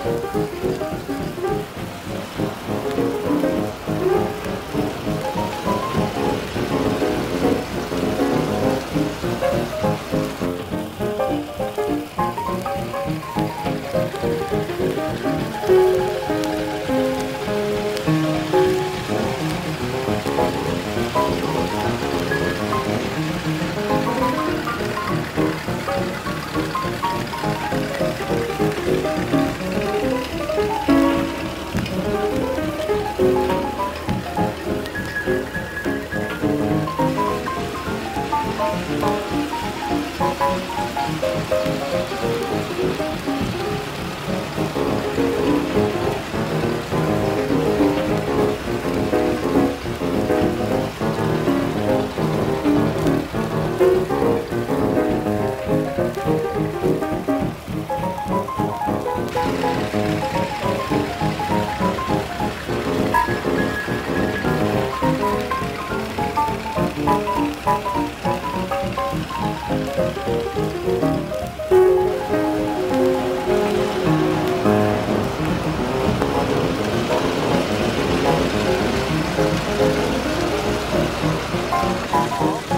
Thank 있어요.